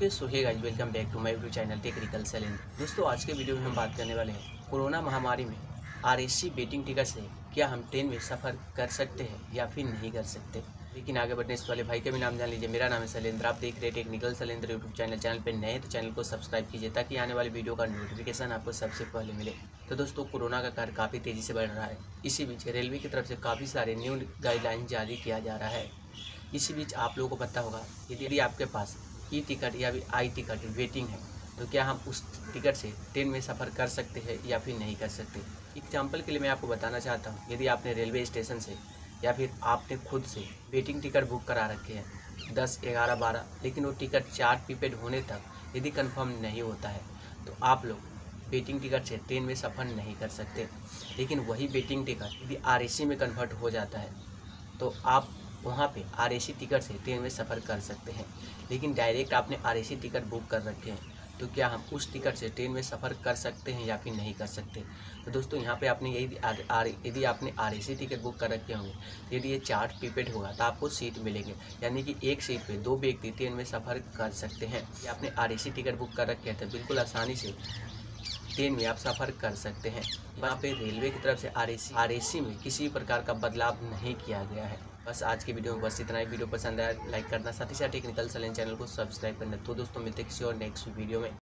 Okay so hey guys welcome back to my YouTube channel technical Shailendra दोस्तों, आज के video में हम बात करने वाले हैं कोरोना महामारी में आरएससी बेटिंग टिकट से क्या हम ट्रेन में सफ़र कर सकते हैं या फिर नहीं कर सकते? लेकिन आगे बढ़ने से वाले भाई का भी नाम जान लीजिए। मेरा नाम है शैलेंद्र आप देख रहे हैं technical Shailendra YouTube channel channel पर नए तो चैनल को सब्सक्राइब कीजिए ताकि आने वाली वीडियो का नोटिफिकेशन आपको सबसे पहले मिले। तो दोस्तों, कोरोना का कार्य काफ़ी तेज़ी से बढ़ रहा है। इसी बीच रेलवे की तरफ़ से काफ़ी सारे न्यू गाइडलाइन जारी किया जा रहा है। इसी बीच आप लोगों को पता होगा, यदि आपके पास ई टिकट या फिर आई टिकट, वेटिंग है तो क्या हम उस टिकट से ट्रेन में सफ़र कर सकते हैं या फिर नहीं कर सकते? एग्ज़ाम्पल के लिए मैं आपको बताना चाहता हूँ, यदि आपने रेलवे स्टेशन से या फिर आपने खुद से वेटिंग टिकट बुक करा रखे हैं, दस, ग्यारह, बारह, लेकिन वो टिकट चार प्रीपेड होने तक यदि कंफर्म नहीं होता है तो आप लोग वेटिंग टिकट से ट्रेन में सफ़र नहीं कर सकते। लेकिन वही वेटिंग टिकट यदि आरएसी में कन्वर्ट हो जाता है तो आप वहाँ पे आर टिकट से ट्रेन में सफ़र कर सकते हैं। लेकिन डायरेक्ट आपने आर टिकट बुक कर रखे हैं। तो क्या हम उस टिकट से ट्रेन में सफ़र कर सकते हैं या फिर नहीं कर सकते? तो दोस्तों, यहाँ पे आपने यही यदि आपने आर टिकट बुक कर रखे होंगे, यदि ये चार्ट प्रीपेड होगा तो आपको सीट मिलेंगे। यानी कि एक सीट पे दो व्यक्ति ट्रेन में सफ़र कर सकते हैं। या आपने आरएसी टिकट बुक कर रखे हैं तो बिल्कुल आसानी से ट्रेन में आप सफ़र कर सकते हैं। वहाँ पे रेलवे की तरफ़ से आर एसी में किसी प्रकार का बदलाव नहीं किया गया है। बस आज के वीडियो में बस इतना ही। वीडियो पसंद आया, लाइक करना, साथ ही साथ टेक्निकल सलेन चैनल को सब्सक्राइब करना। तो दोस्तों, मिलते किसी और नेक्स्ट वीडियो में।